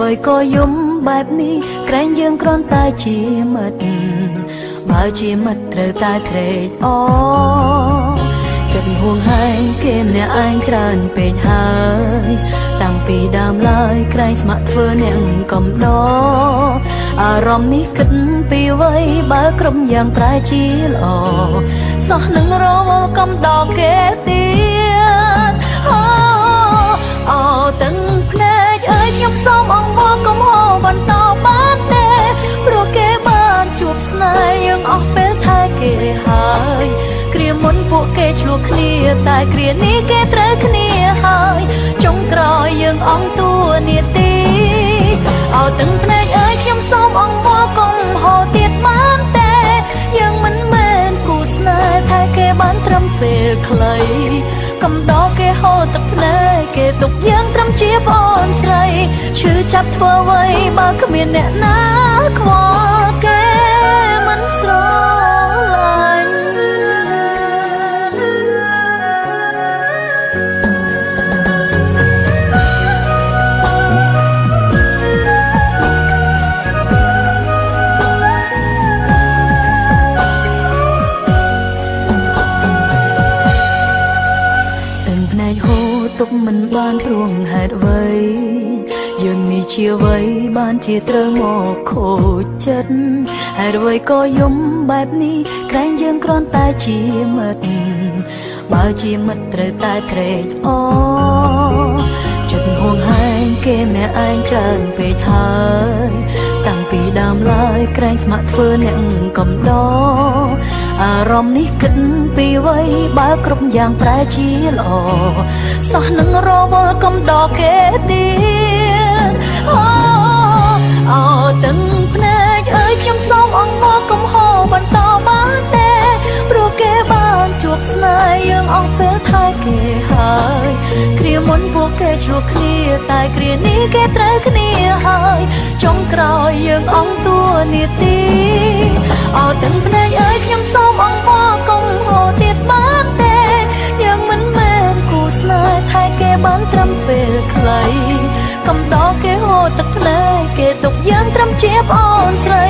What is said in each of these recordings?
អ្វីក៏យំបែបនេះក្រែងយើងគ្រាន់តែជាមិត្តបើជាមិត្តត្រូវតែត្រេកអរចិត្តហួងហែងគេម្នាក់ឯងច្រើនពេកហើយតាំងពីដើមឡើយក្រែងស្ម័គ្រធ្វើអ្នកកំដរអារម្មណ៍នេះគិតពីវ័យបើក្រុមយ៉ាងប្រែជាល្អសោះនឹងរវល់កំដរគេទៀ អើយខ្ញុំសូមអង្វរកុំហៅបន្តបានទេព្រោះគេបានជួបស្នេហ៍យើងអស់ពេលថែគេហើយគ្រាមុនពួកគេឆ្លោះគ្នាតែគ្រានេះគេត្រូវគ្នាហើយចុងក្រោយយើងអង្តួនាទីអោទាំងភ្នែកអើយខ្ញុំសូមអង្វរកុំហៅទៀតបានទេយើងមិនមែនគូស្នេហ៍តែគេបានត្រឹមពេលខ្លីកំដរគេហូរទឹកភ្នែក គេទុកយើងត្រឹមជាប្អូនស្រីឈឺចាប់ធ្វើអ្វីបើគ្មានអ្នកណាខ្វល់ ជាអ្វីបានជាត្រូវមកខូចចិត្តហេតុអ្វីក៏យំបែបនេះក្រែងយើងគ្រាន់តែជាមិត្តបើជាមិត្តត្រូវតែត្រេកអរចិត្តហួងហែងគេម្នាក់ឯងច្រើនពេកហើយតាំងពីដើមឡើយក្រែងស្ម័គ្រធ្វើអ្នកកំដរអារម្មណ៍នេះគិតពីវ័យបើគ្រប់យ៉ាងប្រែជាល្អសោះនឹងរវល់កំដរគេទៀ យខ្ញុំសូមអង្វរកំហោបន្តបានទេព្រោះគេបានជួបស្នេហ៍យើងអស់ពេលថែគេហើយគ្រាមុនពួកគេឆ្លោះគ្នាតែគ្រានេះគេត្រូវគ្នាហើយចុងក្រោយយើងអង្តួនាទីអោទាំងភ្នែកអើយខ្ញុំសូមអង្វរកុំហៅទៀតបានទេយើងមិនមែនគូស្នេហ៍ថែគេបានត្រឹមពេលខ្លី កំដរគេហូរទឹកភ្នែកគេទុកយើងត្រឹមជាប្អូនស្រី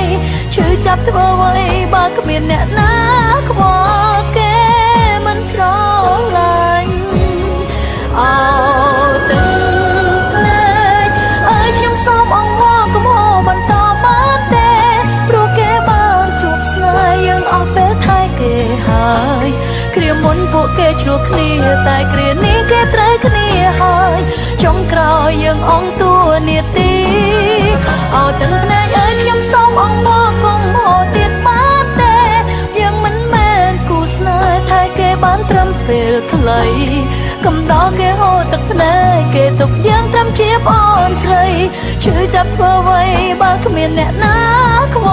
ឈឺចាប់ធ្វើអ្វីបើគ្មានអ្នកណាខ្វល់គេមិនស្រឡាញ់អោទាំងភ្នែកអើយខ្ញុំសូមអង្វរកុំហៅបន្តបានទេព្រោះគេបានជួបស្នេហ៍យើងអស់ពេលថែគេហើយគ្រាមុនពួកគេឆ្លោះគ្នាតែគ្រានេះគេត្រូវគ្នាហើយ ចុងក្រោយយើងអង្តួនាទីអោទាំងភ្នែកអើយខ្ញុំសូមអង្វរកុំហៅទៀតបានទេយើងមិនមែនគូស្នេហ៍ថែគេបានត្រឹមពេលខ្លីកំដរគេហូរទឹកភ្នែកគេទុកយើងត្រឹមជាប្អូនស្រីឈឺចាប់ធ្វើអ្វីបើគ្មានអ្នកណាខ្វ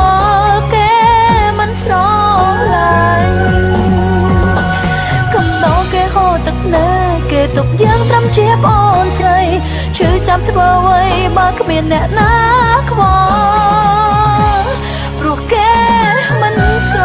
ល់គេមិនស្រឡាញ់កំដរគេហូរទឹកភ្នែកគេទុកយើងត្រឹមជាប្អូនស្រី ឈឺចាប់ធ្វើអ្វីបើគ្មានអ្នកណាខ្វល់ព្រោះគេមិនស្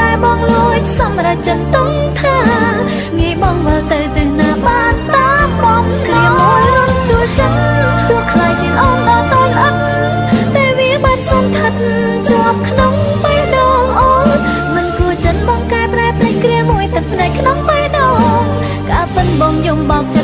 ដែលបងលួចសម្រាប់ចិនតុងថាងាយបងវិលទៅទៅណាបានតាមបងគ្នាមួយរំជួលចិត្តទោះខ្លាចជាអូនដល់តូចអត់តែវាបានសំឋិតជាប់ក្នុងបេះដូងអូនមិនគួរចិនបងកែប្រែផ្លេចគ្រាមួយទឹកភ្នែកក្នុងបេះដូងកាពិនបងយំបោកចិត្ត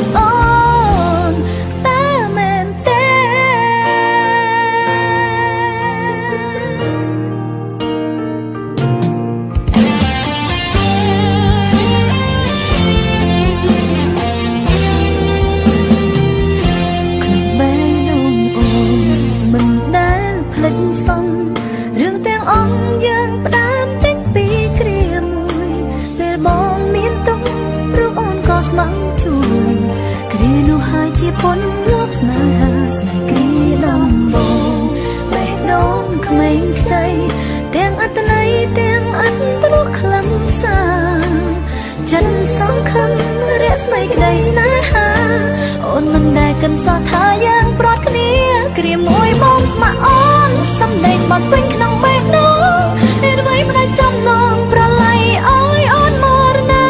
កិនសោះថាយើងប្រត់គ្នា គ្រាមួយមកស្ម័គ្រអូនសំដែងបាត់ពេញក្នុងបេះដូងនេះអ្វីមិនអាចចំណងប្រឡៃអើយអូនមរណា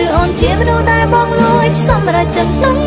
ឬអូនជាមនុស្សដែលបងលួចសម្រាប់ចិត្តនំ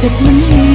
took my name.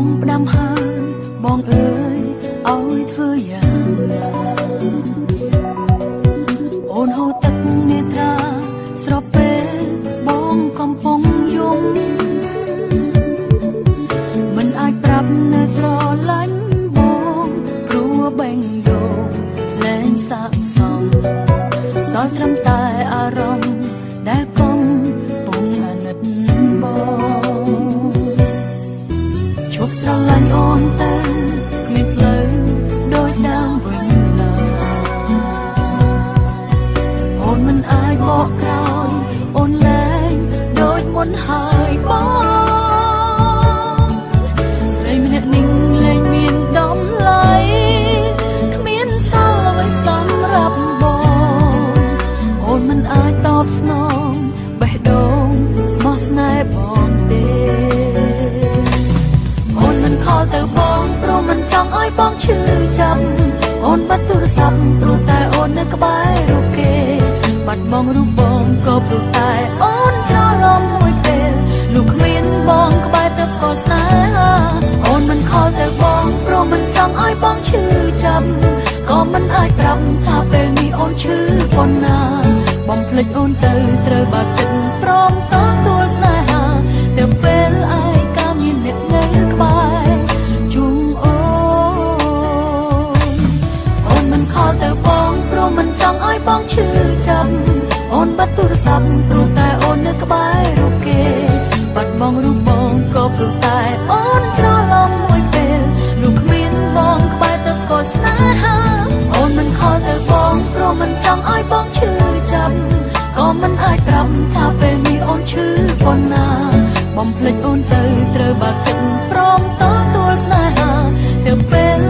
បងផ្ដាំហើយបងអើយ ចអូនទៅត្រូវបាត់ចិត្ត មិនអាចប្រាប់ថាពេលនេះអូនឈឺប៉ុណ្ណាបំភ្លេចអូនទៅត្រូវបាត់ចិត្តព្រមតទួលស្នេហាទៅពេល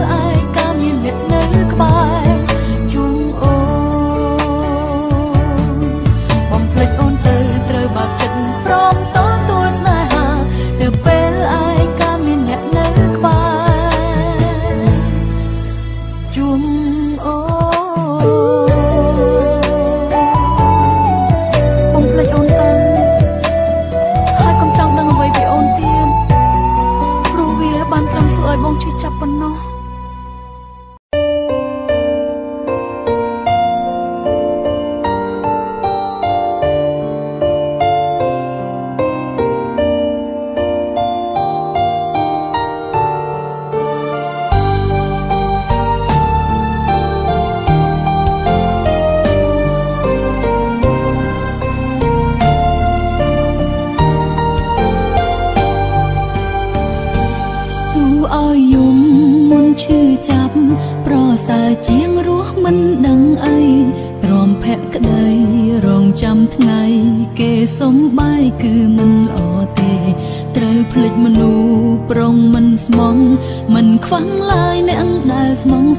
minhas mãos.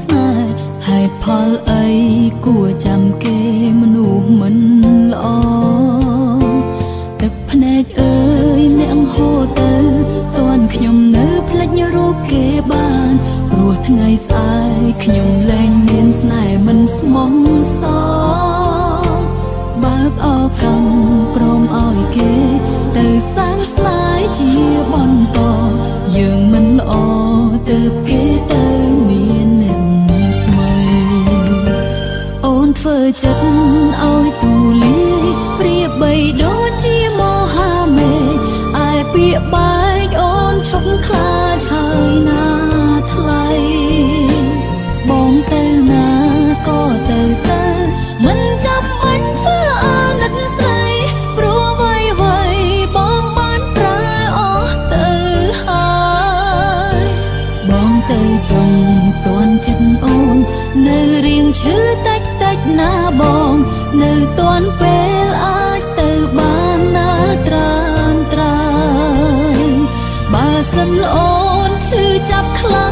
ចង់ទាន់ចិត្តអូន នៅរៀងឈឺតិចតិចណាបង នៅទាន់ពេលអាចទៅបានណាត្រានត្រើយបើសិនអូនឈឺចាប់ខ្លាំង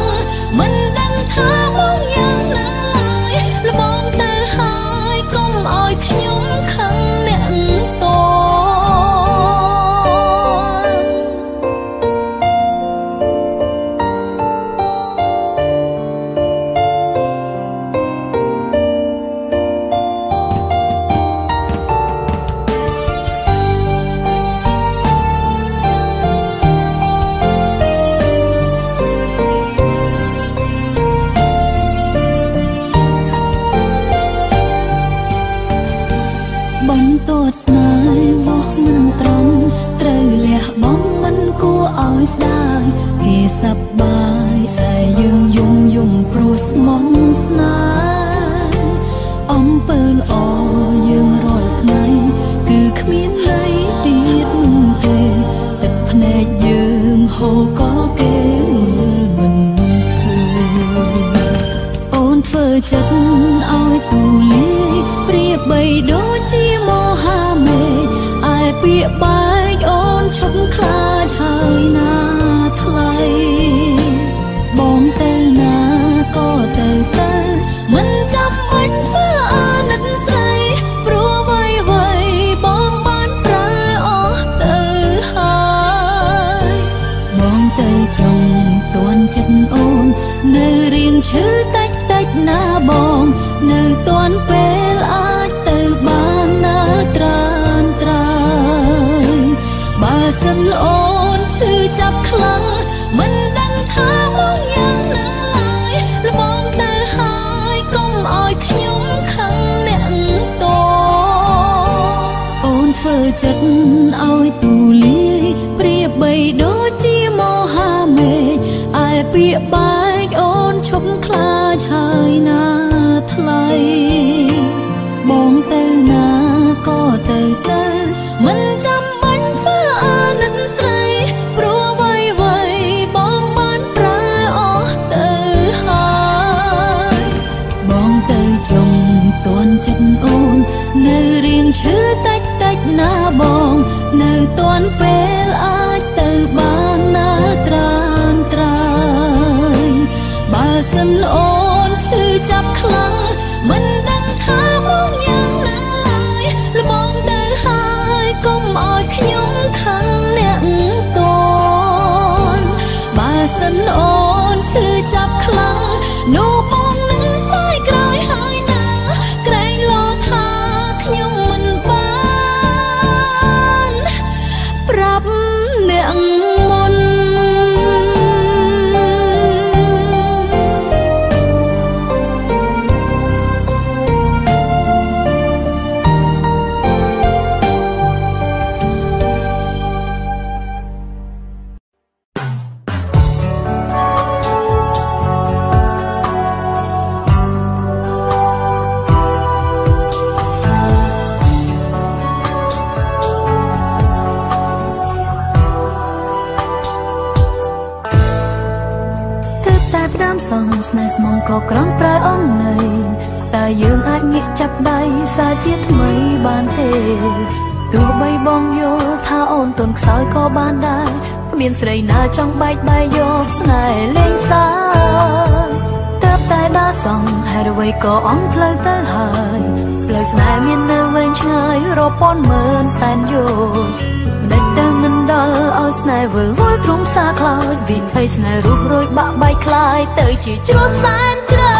ឲ្យទូលាយព្រាបីដូចជាមហាមេឃឯពាក្យបែកអូនឈប់ខ្លាចហើយណាថ្លៃបងទៅណាក៏ទៅទៅមិនចាំបាច់ធ្វើអាណិតស្រីព្រោះវ័យវ័យបងបានប្រើអស់ទៅហើយបងទៅចង់តួនចិត្តអូននៅរៀងឈឺ ពាក្យបែកអូនឈប់ខ្លាចហើយណាថ្លៃបងទៅណាក៏ទៅទៅមិនចាំបាញ់ធ្វើអាណិតស្រីព្រោះវៃវៃបងបានប្រែអស់ទៅហើយបងទៅជុំតួនចិត្តអូន នៅរៀងឈឺតិចតិចណាបង នៅតួនពេល សិនអូនឈឺចាប់ខ្លាំងមិន ក៏អង្គផ្លូវទៅហើយផ្លូវស្នេហ៍មាននៅវែងឆ្ងាយរាប់ពាន់ម៉ឺនសែនយោដេចតែមិនដល់ឲ្យស្នេហ៍វិលវល់ទ្រង់ផ្សាខ្លោចវិថីស្នេហ៍រុះរួយបាក់បែកខ្លាយទៅជាជ្រោះសែនជ្រៅ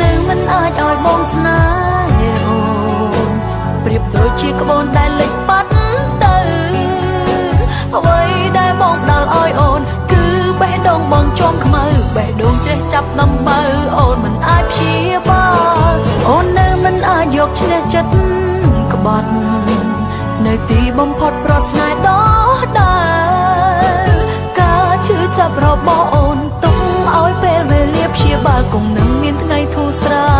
នៅមិនអាចឲ្យបងស្នេហ៍អូនប្រៀបដូចជាក្បូនដែលលិចបាត់ទៅអ្វីដែលបងដល់ឲ្យអូន គឺបេះដូងបងជុំខ្មៅ ប់ដំបៅអូនមិនអាចព្យាបាលអូននៅមិនអាចយកឈ្នះចិត្តក្បត់នៅទីបំផុតប្រត់ស្នេហ៍ដោះដើរការឈឺចាប់របស់អូនទុំឲ្យពេលវេលាព្យាបាលគង់នឹងមានថ្ងៃធូរស្រា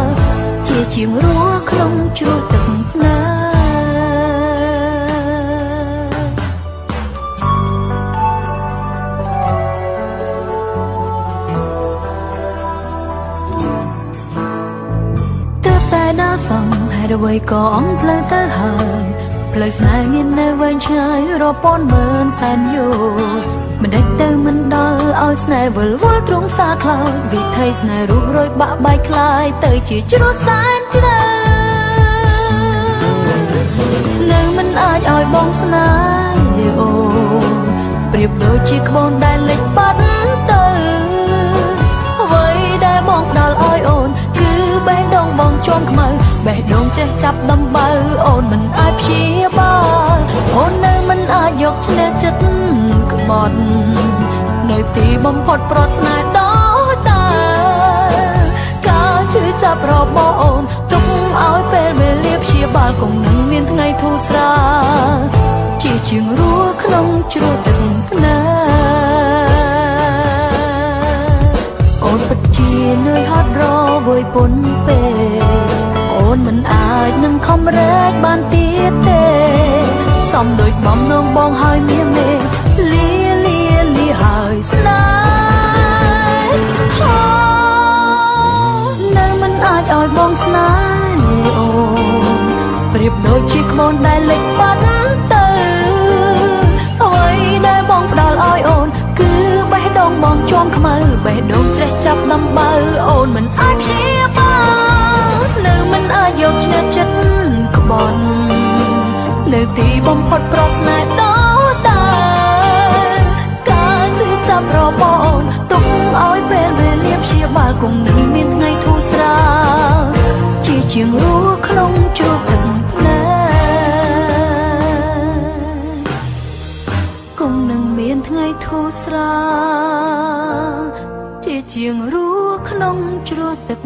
លជាជាងរស់ក្នុងជ្រោះទឹកណាស អ្វីក៏អង់ផ្លូវទៅហើយផ្លូវស្នេហ៍មាននៅវែងឆ្ងាយរាប់ពាន់ម៉ឺនសែនយោមិនដេចទៅមិនដល់ឲ្យស្នេហ៍វិលវល់ទ្រង់សាខ្លោចវិថីស្នេហ៍រូបរយបាក់បែកคล้ายទៅជាជ្រោះសែនជ្រៅនៅមិនអាចឲ្យបងស្នេហ៍អូប្រៀបដូចជាក្បូនដែលលេចបា ទីបំផុតប្រត់ស្នេហ៍ដល់តែការឈឺចាប់របស់អូនទុកឲ្យពេលវេលាព្យាបាលគង់នឹងមានថ្ងៃធូរស្រាលជាជាងរស់ក្នុងជ្រោះទឹកណាអូនពិតជានឿយហត់រវយពុនពេកអូនមិនអាចនឹងខំរែកបានទៀតទេសំដូចបំណងបងហើយមានមេ ឲ្យបងស្នេហ៍អូនប្រៀបដូចជាក្បូនដែលលេចបាត់ទៅអ្វីដែលបងផ្ដល់ឲ្យអូន គឺបេះដូងបងជាប់ខ្មៅបេះដូងជ្រេះចាប់ដំបៅអូនមិនអាចព្យាអាចយកឈ្នះចិត្តក្បត់នៅទីបំផុតប្រស្នេហ៍ដល់តែការជឿចាប់របស់អូនទុកឲ្យពេលវេលាព្យាបាលគង់នឹងមានថ្ងៃធូរស្រាល ជាជាងរស់ក្នុងជ្រោះទឹកភ្នែគង់នឹងមានថ្ងៃធូរស្រាលជាជាងរស់ក្នុងជ្រោះទឹក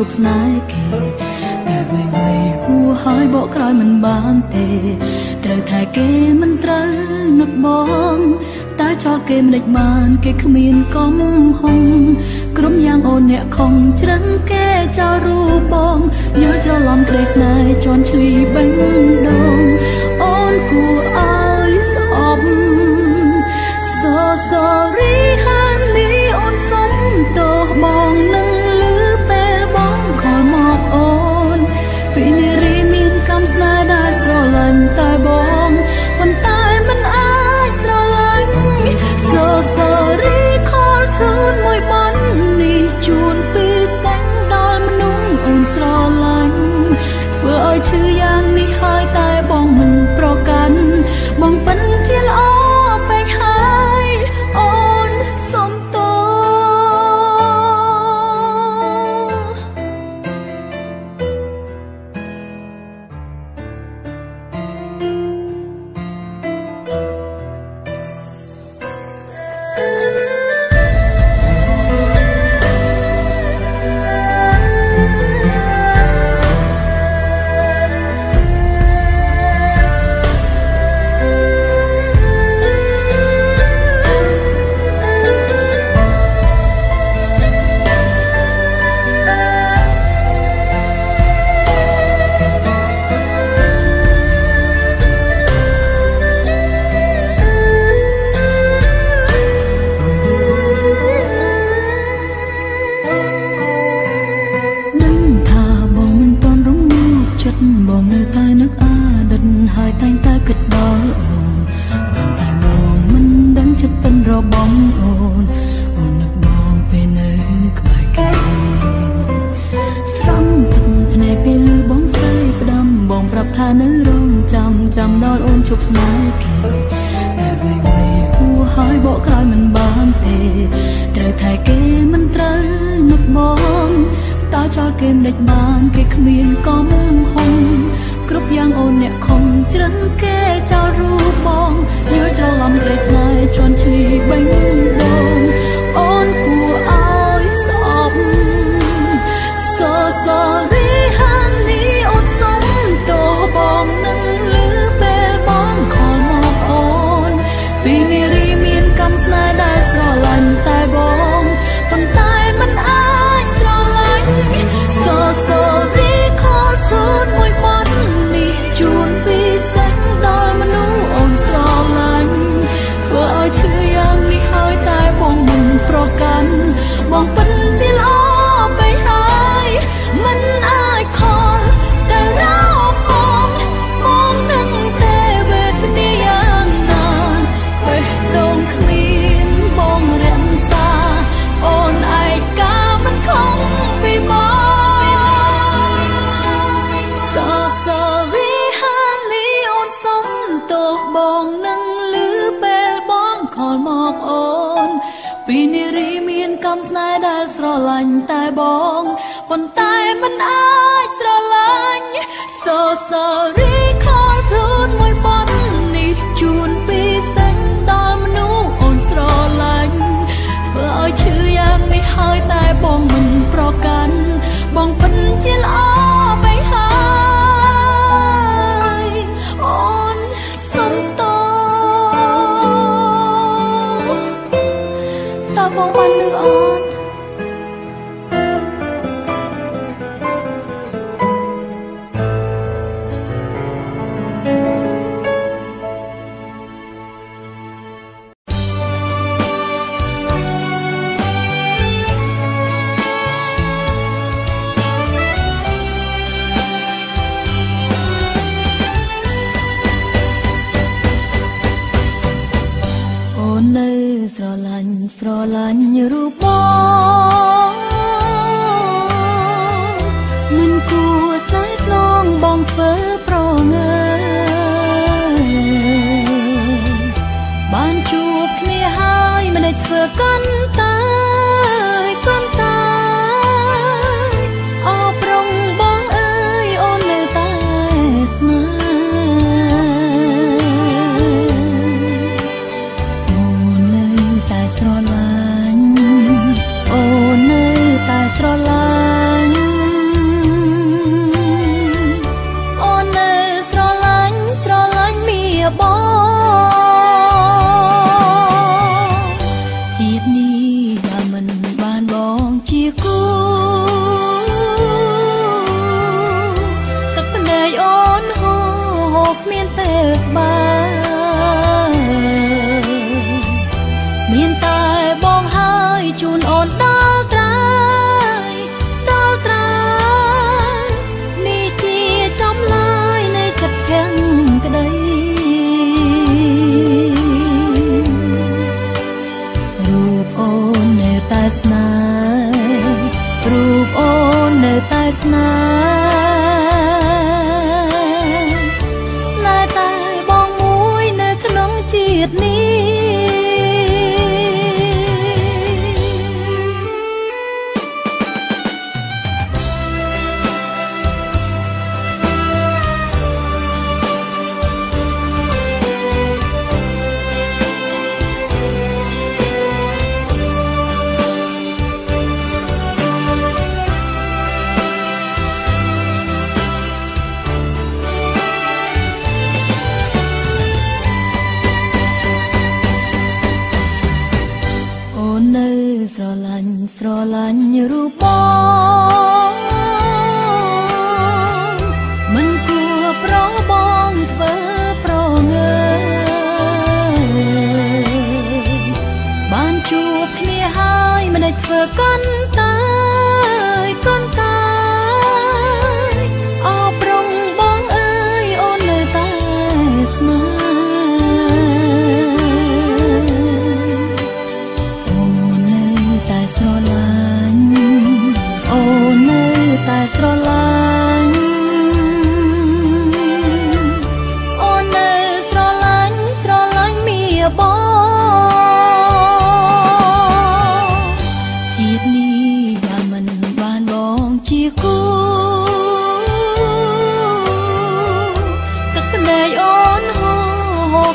ជប់ស្នេហ៍គេតែវៃវៃហួហើយបកក្រោយមិនបានទេត្រូវថែគេមិនត្រូវនឹកបងតែចោលគេមិនលេចបានគេគ្មានកំហុងក្រុមយ៉ាងអូនអ្នកខំច្រឹងគេចោលរូបបងយល់ច្រឡំក្តីស្នេហ៍ជន់ឈ្លីបេះដូង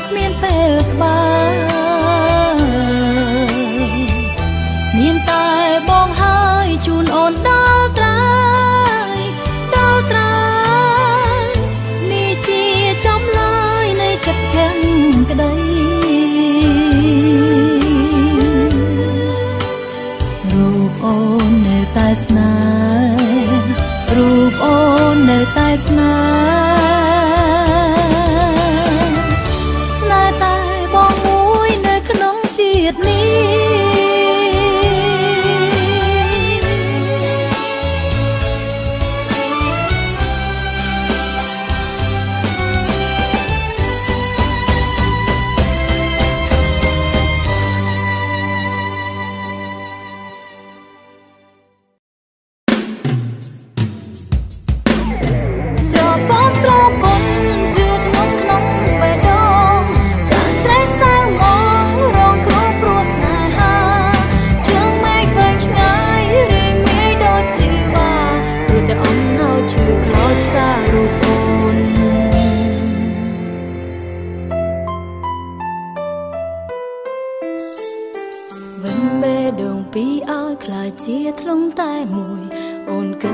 គ្មានពេលស្បើមានតែបងហើយជូនអូនដល់ត្រើយដល់ត្រើយនេះជាចំឡាយនៃចិត្តទាំងក្តីរូបអូននៅតែស្នេហ៍រូបអូននៅតែស្នេហ៍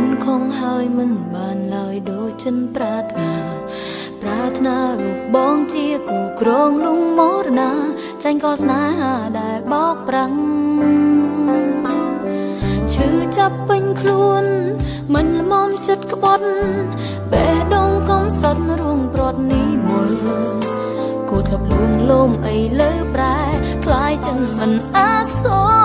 មិនខំហើយមិនបានឡើយដូចចិនប្រាថ្នាប្រាថ្នារូបបងជាគូក្រងលំមរណាចាញ់កលស្នេហាដែលបោកប្រាំងឈឺចាប់ពេញខ្លួន មិនល្មមចិត្តក្បត់បេះដូងកំសត់រួងព្រាត់នេះមុលគូធ្លាប់លួងលោមអីលើប្រែคล้ายចឹងមិនអាសូរ